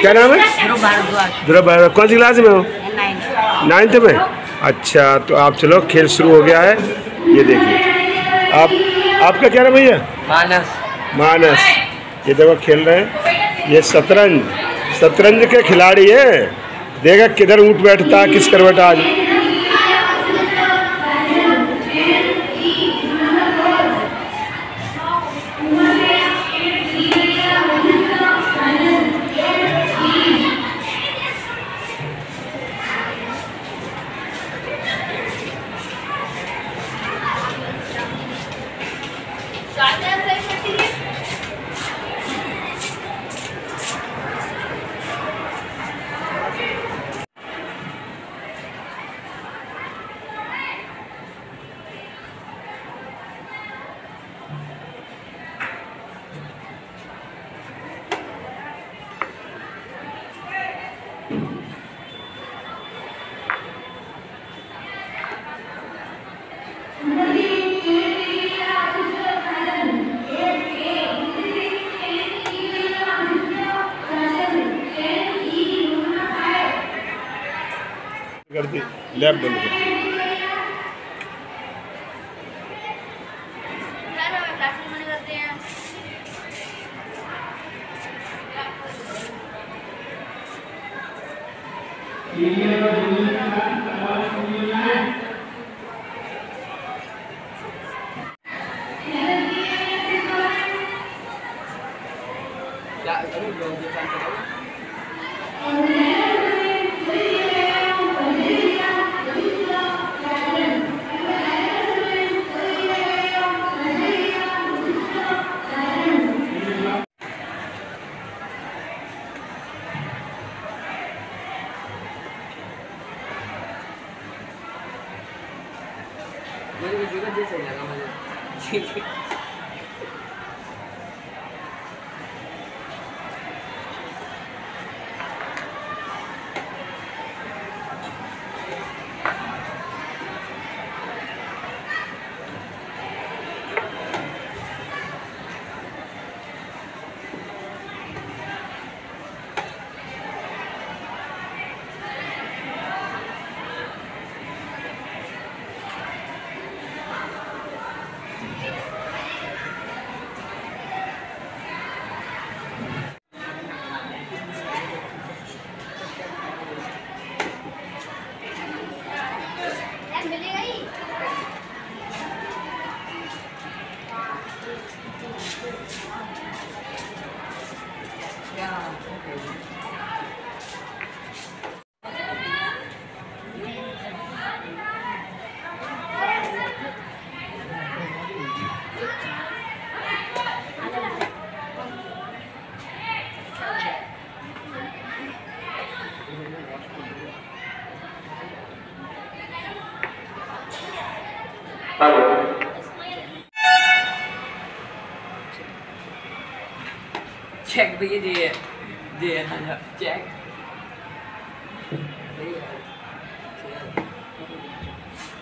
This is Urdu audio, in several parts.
کیا نام ہے؟ دھرو بھاردواج کون سی کلاس میں ہو؟ نائنتھ میں؟ اچھا تو آپ چلو کھیل شروع ہو گیا ہے۔ یہ دیکھیے۔ آپ آپ کا کیا نام بھیا؟ مانس۔ مانس۔ یہ دیکھو کھیل رہے ہیں۔ یہ شطرنج۔ شطرنج کے کھلاڑی ہے دیکھا کدھر اونٹ بیٹھتا کس کروٹ آج؟ کر دی لیب بند کر دی Yeah, I don't know. 我以为你们举个举手来了吗就 Check biggie dia dia ada Jack.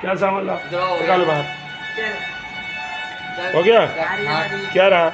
کیا سامان لا؟ نکال باہر۔ ہو گیا؟ کیا رہا؟